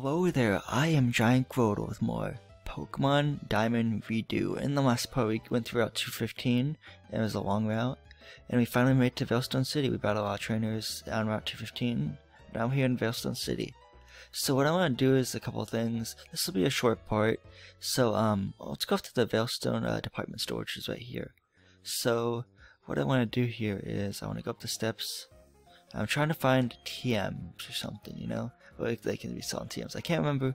Hello there, I am Giant Grotle with more Pokemon Diamond Redo. In the last part we went through Route 215, it was a long route, and we finally made it to Veilstone City. We battled a lot of trainers on Route 215, now I'm here in Veilstone City. So what I want to do is a couple things. This will be a short part, so um, let's go up to the Veilstone uh, department store, which is right here. So what I want to do here is I want to go up the steps. I'm trying to find TMs or something, you know? Like they can be selling TMs. I can't remember.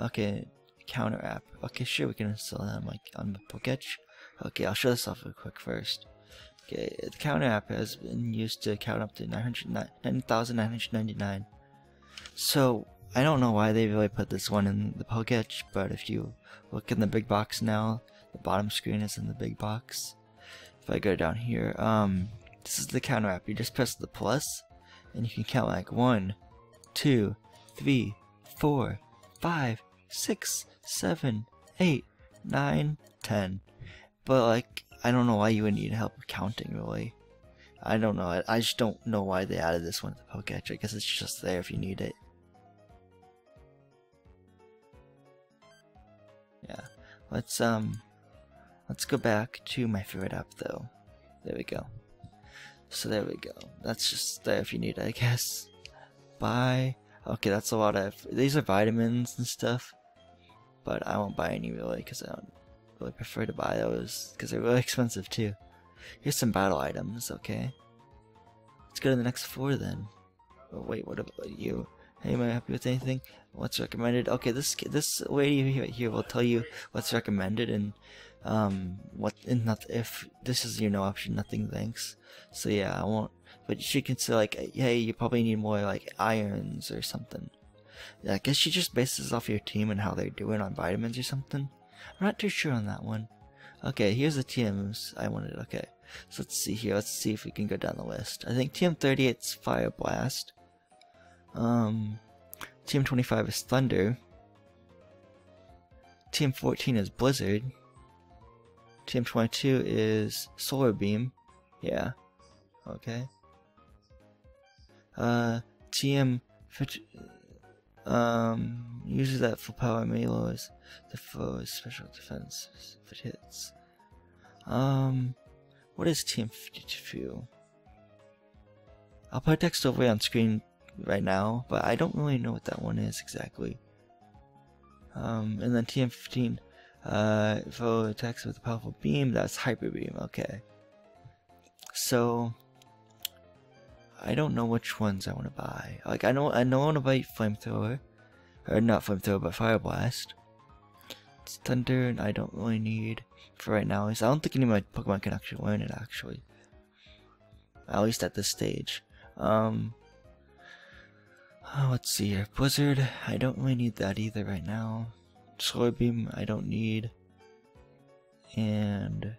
Okay, counter app. Okay, sure, we can install that on my on Poketch. Okay, I'll show this off real quick first. Okay, the counter app has been used to count up to 9,999. So, I don't know why they really put this one in the Poketch, but if you look in the big box now, the bottom screen is in the big box. If I go down here, um, this is the counter app. You just press the plus, and you can count like one, two, three, four, five, six, seven, eight, nine, ten. But like, I don't know why you would need help counting really. I don't know. I, just don't know why they added this one to the Poketch. I guess it's just there if you need it. Yeah. Let's um let's go back to my favorite app though. There we go. So there we go. That's just there if you need it, I guess. Buy. Okay, that's a lot of. These are vitamins and stuff. But I won't buy any really because I don't really prefer to buy those because they're really expensive too. Here's some battle items, okay? Let's go to the next floor then. Oh, wait, what about you? Hey, am I happy with anything? What's recommended? Okay, this this lady here will tell you what's recommended and um what and not if this is your no option, nothing thanks. So yeah, I won't. But she can say like, hey, you probably need more like irons or something. Yeah, I guess she just bases off your team and how they're doing on vitamins or something. I'm not too sure on that one. Okay, here's the TMs I wanted. Okay, so let's see here. Let's see if we can go down the list. I think TM38 is Fire Blast. Um, TM25 is Thunder. TM14 is Blizzard. TM22 is Solar Beam. Yeah. Okay. Uh, TM um uses that full power lowers the foe's special defense if it hits. Um, what is TM52? I'll put text over on screen right now, but I don't really know what that one is exactly. Um, and then TM15, uh, foe attacks with a powerful beam, that's Hyper Beam, okay. So, I don't know which ones I want to buy. Like, I know I know I want to buy Flamethrower, or not Flamethrower, but Fire Blast. It's Thunder, and I don't really need for right now. Is I don't think any of my Pokemon can actually learn it, actually. At least at this stage. Um, Oh, let's see here. Blizzard, I don't really need that either right now. Solar Beam, I don't need. And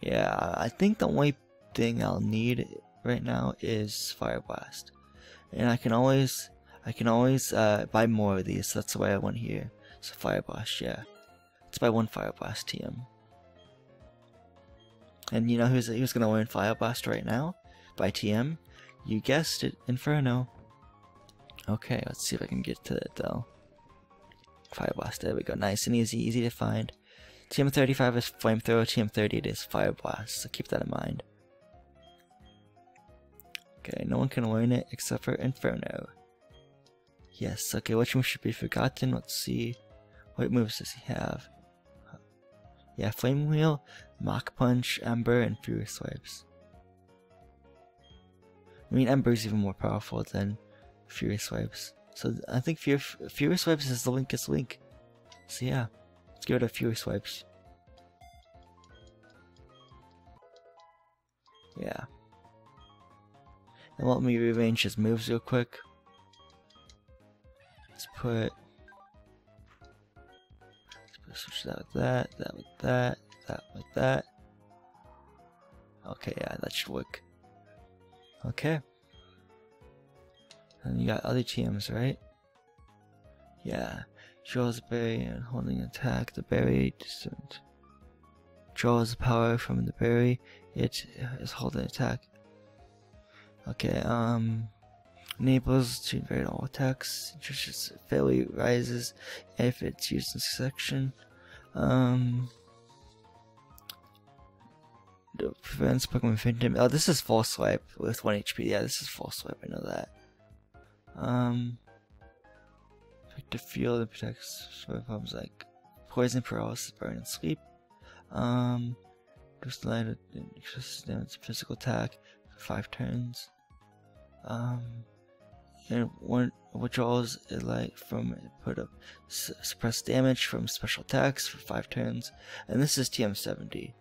yeah, I think the only thing I'll need right now is Fire Blast. And I can always I can always uh, buy more of these. That's why I went here. So Fire Blast, yeah. Let's buy one Fire Blast TM. And you know who's who's gonna win Fire Blast right now? By TM? You guessed it, Inferno. Okay, let's see if I can get to it though. Fire Blast, there we go. Nice and easy, easy to find. TM35 is Flamethrower, TM38 is Fire Blast, so keep that in mind. Okay, no one can learn it except for Inferno. Yes, okay, which move should be forgotten? Let's see. What moves does he have? Yeah, Flame Wheel, Mach Punch, Ember, and Furious Swipes. I mean, Ember's even more powerful than Furious Swipes. So I think Fur Furious Swipes is the weakest link. So yeah, let's get rid of Furious Swipes. And let me rearrange his moves real quick. Let's put, let's switch that with that, that with that, that with that. Okay, yeah, that should work. Okay. And you got other TMs, right? Yeah. Draws a berry and holding attack. The berry distant. Draws the power from the berry. It is holding attack. Okay, um enables to invade all attacks. Just fairly rises if it's used in succession. Um, prevents Pokemon fainting. Oh, this is False Swipe with 1 HP. Yeah, this is False Swipe. I know that. Um, effective field and protects problems like poison, paralysis, burn, and sleep. Um, just light excessive damage, physical attack for five turns. Um, and one withdrawals like from put up suppress damage from special attacks for five turns, and this is TM70.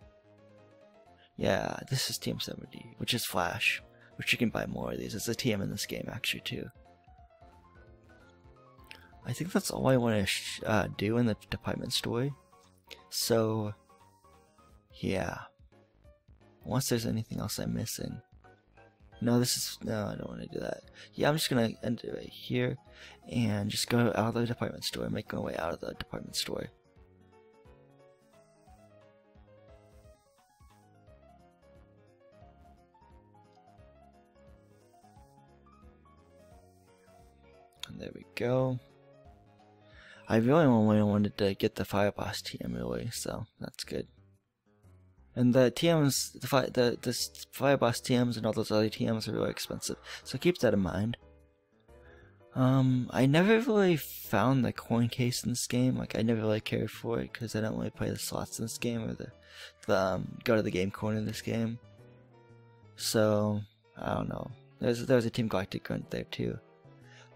Yeah, this is TM70, which is Flash, which you can buy more of these. It's a TM in this game actually too. I think that's all I want to uh, do in the department store. So, yeah. Unless there's anything else I'm missing. No, this is, no, I don't want to do that. Yeah, I'm just gonna end it right here, and just go out of the department store, make my way out of the department store. And there we go. I really only wanted to get the Fire Blast TM really, so that's good. And the TMs, the, fi the, the Fire Blast TMs and all those other TMs are really expensive, so keep that in mind. Um, I never really found the coin case in this game. Like, I never really cared for it because I don't really play the slots in this game or the, the um, go to the game corner in this game. So, I don't know. There's there's a Team Galactic grunt there too.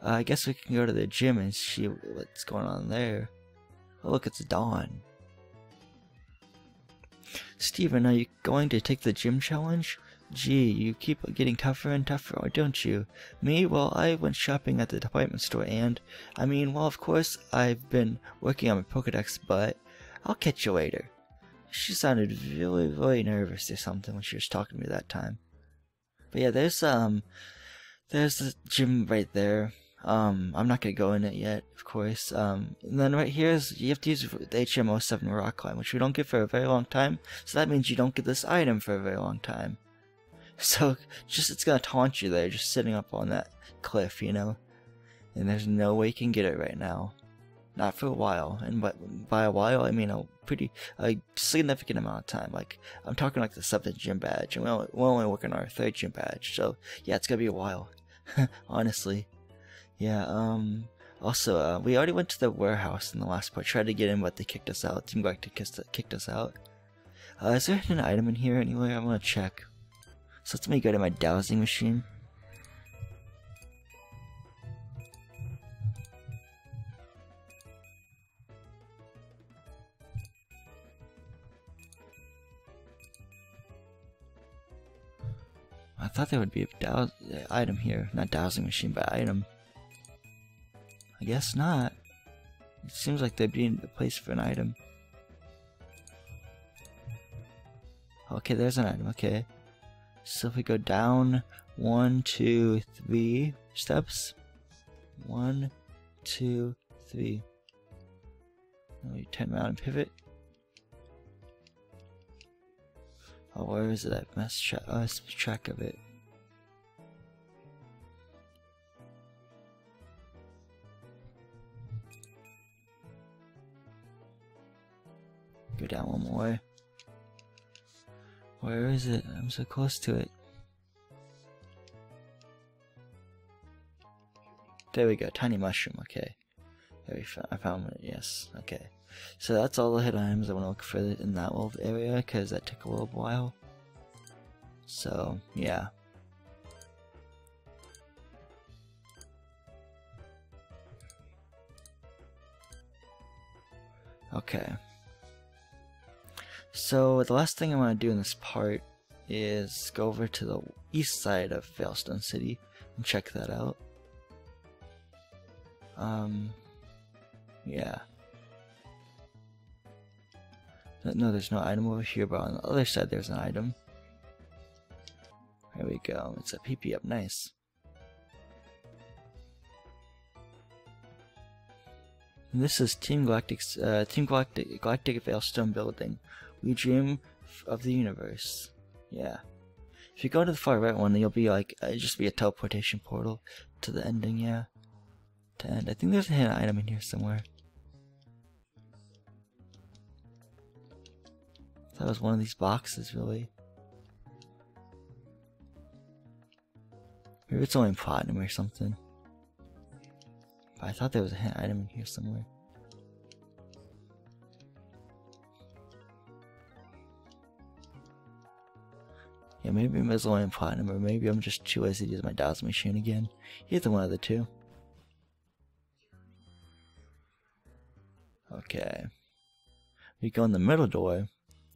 Uh, I guess we can go to the gym and see what's going on there. Oh, look, it's Dawn. Stephen, are you going to take the gym challenge? Gee, you keep getting tougher and tougher, don't you? Me? Well, I went shopping at the department store and, I mean, well, of course, I've been working on my Pokedex, but I'll catch you later. She sounded really, really nervous or something when she was talking to me that time. But yeah, there's, um, there's the gym right there. Um, I'm not gonna go in it yet, of course. Um, and then right here is you have to use the HMO 7 rock climb, which we don't get for a very long time. So that means you don't get this item for a very long time. So just it's gonna taunt you there, just sitting up on that cliff, you know. And there's no way you can get it right now, not for a while. And by, by a while, I mean a pretty a significant amount of time. Like I'm talking like the seventh gym badge, and we're only, we're only working on our third gym badge. So yeah, it's gonna be a while, honestly. Yeah, um, also, uh, we already went to the warehouse in the last part, tried to get in, but they kicked us out. Team Galactic kicked us out. Uh, is there an item in here anyway? I want to check. So let's me go to my dowsing machine. I thought there would be a dow item here. Not dowsing machine, but item. I guess not. It seems like there'd be a place for an item. Okay, there's an item, okay. So if we go down one, two, three steps. One, two, three. We turn around and pivot. Oh, where is it? I must tra oh, track of it. Where is it? I'm so close to it. There we go, tiny mushroom, okay. There we found, I found it, yes, okay. So that's all the hidden items I want to look for in that little area, because that took a little while. So, yeah. Okay. So the last thing I want to do in this part is go over to the east side of Veilstone City and check that out. Um, yeah. No, there's no item over here, but on the other side there's an item. There we go. It's a PP up nice. And this is Team Galactic's uh, Team Galactic Galactic Veilstone building. We dream of the universe. Yeah. If you go to the far right one, you'll be like, uh, it'll just be a teleportation portal to the ending, yeah. To end. I think there's a hidden item in here somewhere. That was one of these boxes, really. Maybe it's only platinum or something. But I thought there was a hidden item in here somewhere. Yeah, maybe only in platinum, or maybe I'm just too lazy to use my DOS machine again. Either one of the two. Okay. We go in the middle door.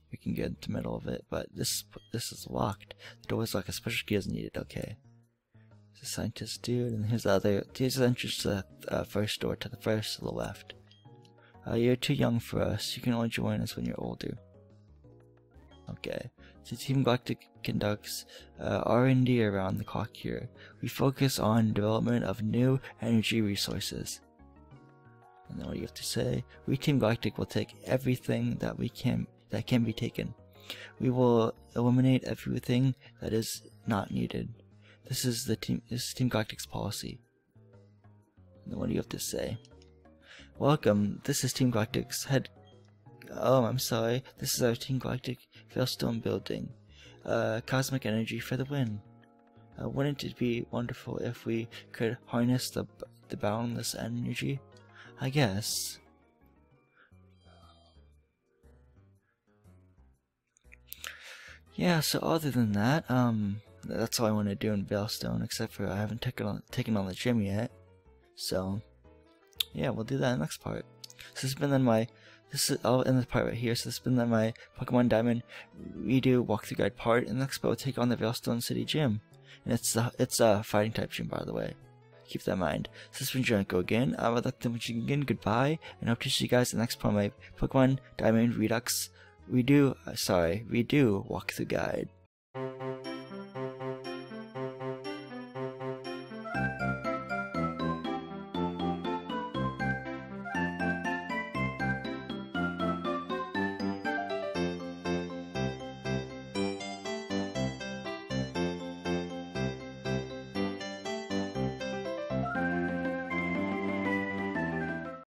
We can get into the middle of it, but this this is locked. The door is locked. A special key is needed. Okay. The scientist dude, and here's the other. Here's the entrance to the uh, first door to the first to the left. Uh, you're too young for us. You can only join us when you're older. Okay. So Team Galactic conducts uh, R&D around the clock here. We focus on development of new energy resources. And then what do you have to say? We Team Galactic will take everything that we can that can be taken. We will eliminate everything that is not needed. This is the team this is Team Galactic's policy. And then what do you have to say? Welcome, this is Team Galactic's head Oh, I'm sorry. This is our Team Galactic Veilstone building. Uh, cosmic energy for the win. Uh, wouldn't it be wonderful if we could harness the the boundless energy? I guess. Yeah, so other than that, um, that's all I want to do in Veilstone, except for I haven't taken on, taken on the gym yet. So, yeah, we'll do that next part. So this has been then my this is all in this part right here. So this has been then my Pokemon Diamond redo walkthrough guide part. And next, we'll take on the Veilstone City Gym, and it's a it's a fighting type gym, by the way. Keep that in mind. So this has been Go again. I would like to you again goodbye, and hope to see you guys in the next part of my Pokemon Diamond Redux redo. Uh, sorry, redo walkthrough guide.